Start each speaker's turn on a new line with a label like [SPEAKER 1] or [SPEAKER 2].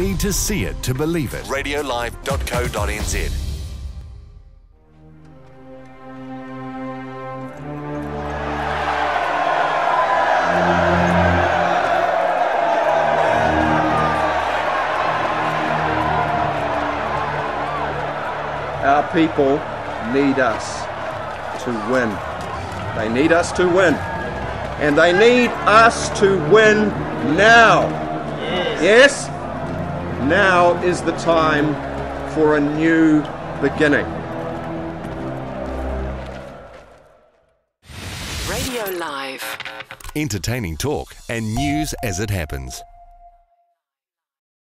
[SPEAKER 1] to see it to believe it.
[SPEAKER 2] Radiolive.co.nz.
[SPEAKER 3] Our people need us to win. They need us to win. And they need us to win now. Yes? Now is the time for a new beginning.
[SPEAKER 4] Radio Live.
[SPEAKER 1] Entertaining talk and news as it happens.